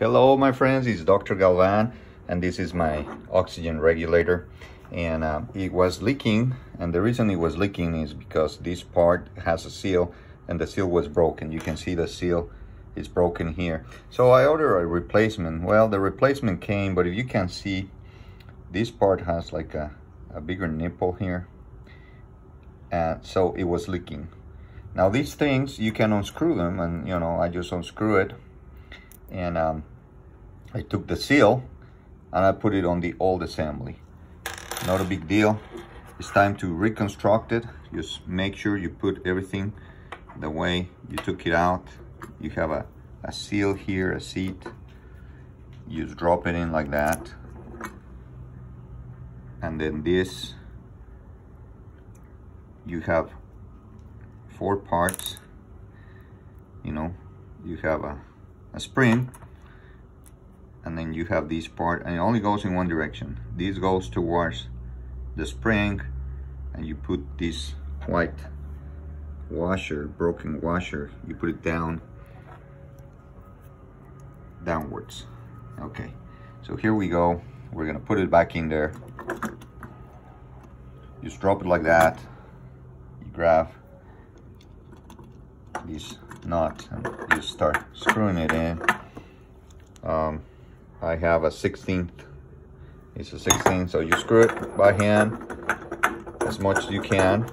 Hello my friends, it's Dr. Galvan and this is my oxygen regulator and uh, it was leaking and the reason it was leaking is because this part has a seal and the seal was broken. You can see the seal is broken here. So I ordered a replacement. Well, the replacement came, but if you can see, this part has like a, a bigger nipple here. And so it was leaking. Now these things, you can unscrew them and you know, I just unscrew it and um, I took the seal and I put it on the old assembly. Not a big deal. It's time to reconstruct it. Just make sure you put everything the way you took it out. You have a, a seal here, a seat. You just drop it in like that. And then this, you have four parts. You know, you have a, a spring and then you have this part and it only goes in one direction. This goes towards the spring and you put this white washer broken washer you put it down downwards. Okay so here we go. We're gonna put it back in there. Just drop it like that. You grab this and you start screwing it in um, I have a 16th. It's a 16th, so you screw it by hand as much as you can.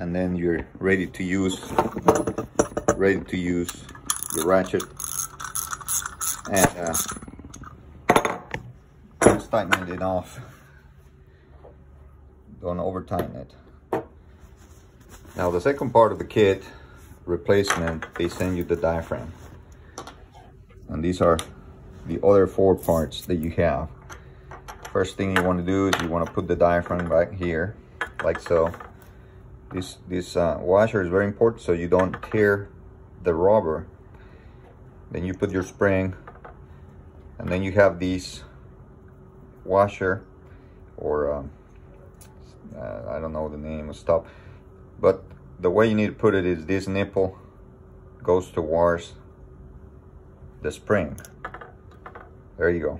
And then you're ready to use, ready to use the ratchet. And uh, just tighten it off. Don't over tighten it. Now the second part of the kit replacement, they send you the diaphragm. And these are the other four parts that you have. First thing you want to do is you want to put the diaphragm back here like so. This this uh, washer is very important so you don't tear the rubber. Then you put your spring and then you have these washer or um, uh, I don't know the name of stuff but the way you need to put it is this nipple goes towards the spring. There you go.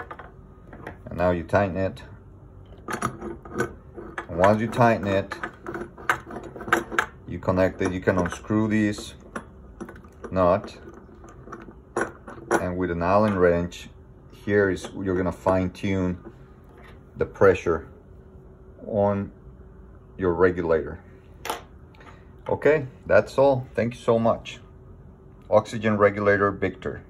And now you tighten it. And once you tighten it, you connect it. You can unscrew this nut. And with an Allen wrench, here is you're gonna fine tune the pressure on your regulator. Okay, that's all. Thank you so much. Oxygen regulator Victor.